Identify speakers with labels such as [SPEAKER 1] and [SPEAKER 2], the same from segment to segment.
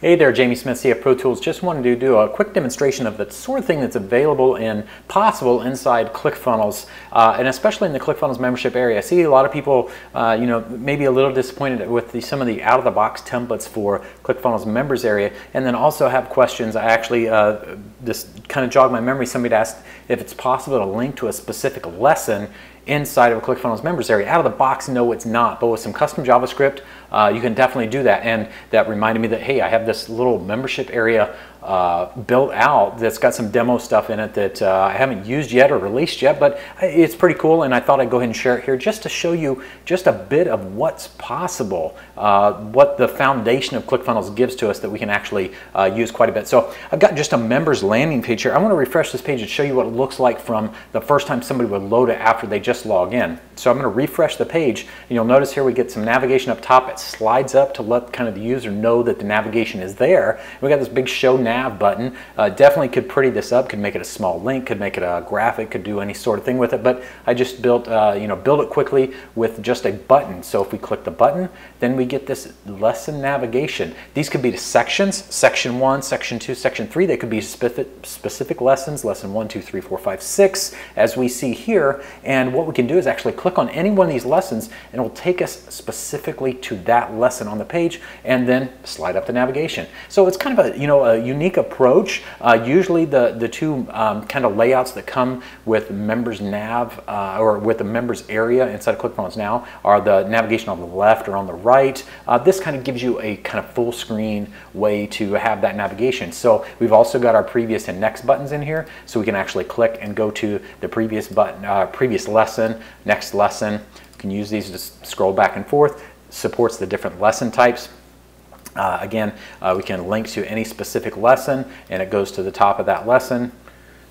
[SPEAKER 1] Hey there, Jamie Smith, CF Pro Tools. Just wanted to do a quick demonstration of the sort of thing that's available and possible inside ClickFunnels, uh, and especially in the ClickFunnels membership area. I see a lot of people, uh, you know, maybe a little disappointed with the, some of the out-of-the-box templates for ClickFunnels members area, and then also have questions. I actually, uh, this kind of jogged my memory. Somebody asked if it's possible to link to a specific lesson inside of a ClickFunnels members area. Out of the box, no, it's not. But with some custom JavaScript, uh, you can definitely do that. And that reminded me that, hey, I have this little membership area uh, built out that's got some demo stuff in it that uh, I haven't used yet or released yet, but it's pretty cool. And I thought I'd go ahead and share it here just to show you just a bit of what's possible, uh, what the foundation of ClickFunnels gives to us that we can actually uh, use quite a bit. So I've got just a members landing page here. I want to refresh this page and show you what it looks like from the first time somebody would load it after they just log in. So I'm going to refresh the page. And you'll notice here we get some navigation up top. It slides up to let kind of the user know that the navigation is there. We got this big show nav button. Uh, definitely could pretty this up, could make it a small link, could make it a graphic, could do any sort of thing with it. But I just built, uh, you know, build it quickly with just a button. So if we click the button, then we get this lesson navigation. These could be to sections, section one, section two, section three. They could be specific, specific lessons, lesson one, two, three, four, five, six, as we see here. And what we can do is actually click on any one of these lessons and it will take us specifically to that lesson on the page and then slide up the navigation. So it's kind of a, you know, a unique approach. Uh, usually the, the two um, kind of layouts that come with members nav uh, or with the members area inside of ClickFunnels now are the navigation on the left or on the right. Uh, this kind of gives you a kind of full screen way to have that navigation. So we've also got our previous and next buttons in here so we can actually click and go to the previous button, uh, previous lesson, next lesson. You can use these to scroll back and forth. Supports the different lesson types. Uh, again, uh, we can link to any specific lesson and it goes to the top of that lesson.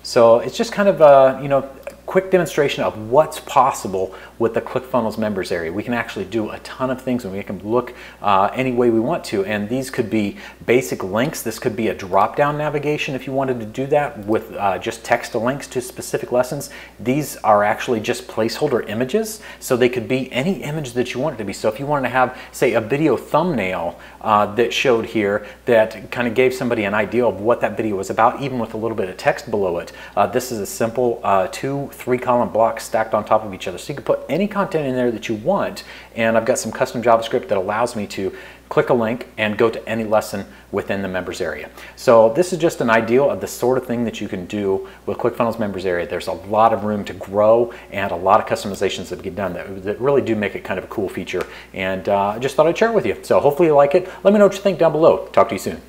[SPEAKER 1] So it's just kind of, uh, you know, quick demonstration of what's possible with the ClickFunnels members area. We can actually do a ton of things and we can look uh, any way we want to. And these could be basic links. This could be a drop-down navigation if you wanted to do that with uh, just text links to specific lessons. These are actually just placeholder images. So they could be any image that you want it to be. So if you wanted to have, say, a video thumbnail uh, that showed here that kind of gave somebody an idea of what that video was about, even with a little bit of text below it, uh, this is a simple uh, two three column blocks stacked on top of each other. So you can put any content in there that you want. And I've got some custom JavaScript that allows me to click a link and go to any lesson within the members area. So this is just an ideal of the sort of thing that you can do with ClickFunnels members area. There's a lot of room to grow and a lot of customizations that get done that, that really do make it kind of a cool feature. And uh, I just thought I'd share it with you. So hopefully you like it. Let me know what you think down below. Talk to you soon.